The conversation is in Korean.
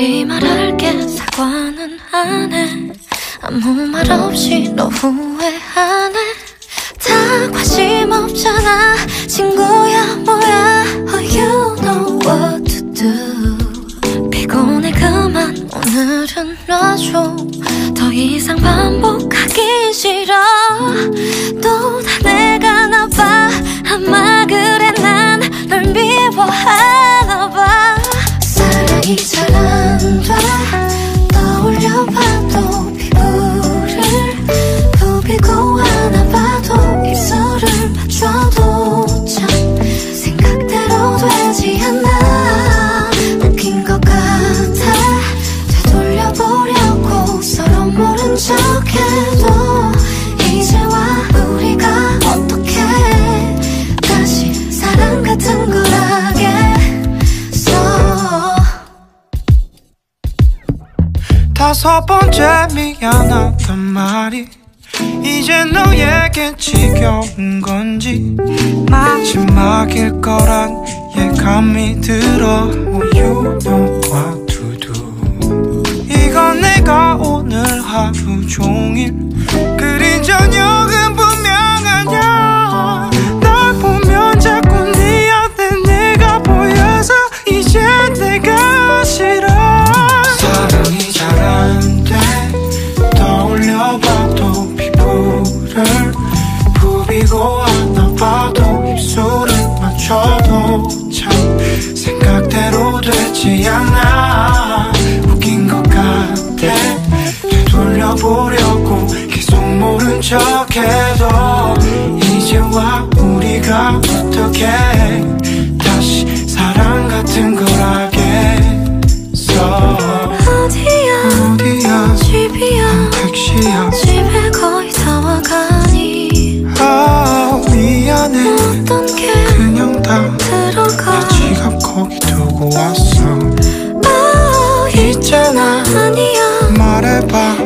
말할게 사과는 안 해 아무 말 없이 너 후회하네. 다 관심 없잖아. 친구야 뭐야? Oh you know what to do. 피곤해 그만 오늘은 놔줘. 더 이상 반복하기 싫어. 또 다 내가 나빠 아마 그래 난 널 미워하나 봐. 사랑이 잘안 다섯 번째 미안하단 말이 이제 너에게 지겨운 건지 마지막일 거란 예감이 들어 Oh you know what 되지 않아. 웃긴 것 같아. 되돌려보려고 계속 모른 척해도 이제와 우리가 어떻게? 다시 사랑 같은 걸 두고 왔어. 아 있잖아. 아니야 말해봐